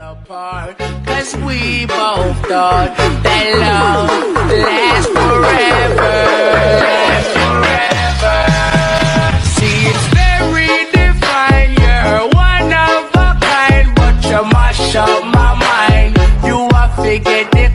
apart Cause we both thought that love lasts forever. Lasts forever. See it's very divine. You're one of a kind. But you mash up my mind. You are figured it